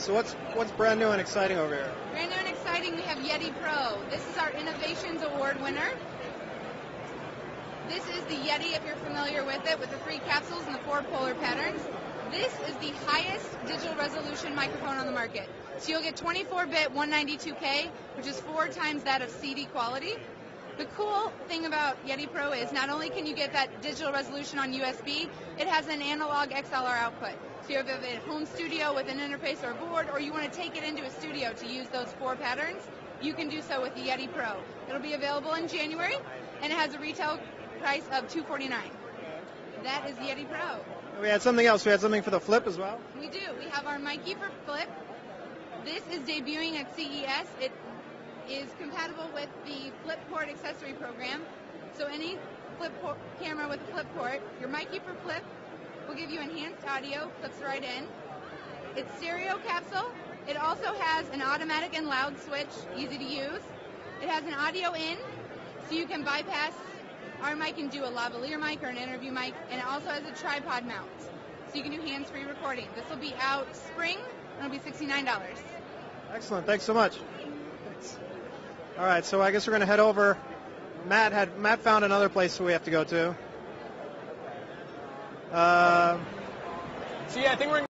So what's what's brand new and exciting over here? Brand new and exciting, we have Yeti Pro. This is our Innovations Award winner. This is the Yeti, if you're familiar with it, with the three capsules and the four polar patterns. This is the highest digital resolution microphone on the market. So you'll get 24-bit 192K, which is four times that of CD quality. The cool thing about Yeti Pro is not only can you get that digital resolution on USB, it has an analog XLR output. So you have a home studio with an interface or a board, or you want to take it into a studio to use those four patterns, you can do so with the Yeti Pro. It'll be available in January, and it has a retail price of 249. That is Yeti Pro. We had something else. We had something for the flip as well. We do. We have our Mikey for Flip. This is debuting at CES. It is compatible with the flip port accessory program. So any Flipport camera with a flip port, your Mikey for Flip will give you enhanced audio, clips right in. It's stereo capsule. It also has an automatic and loud switch, easy to use. It has an audio in, so you can bypass our mic and do a lavalier mic or an interview mic, and it also has a tripod mount, so you can do hands-free recording. This will be out spring, and it'll be $69. Excellent. Thanks so much. All right, so I guess we're going to head over. Matt had Matt found another place that we have to go to. Uh, So yeah, I think we're.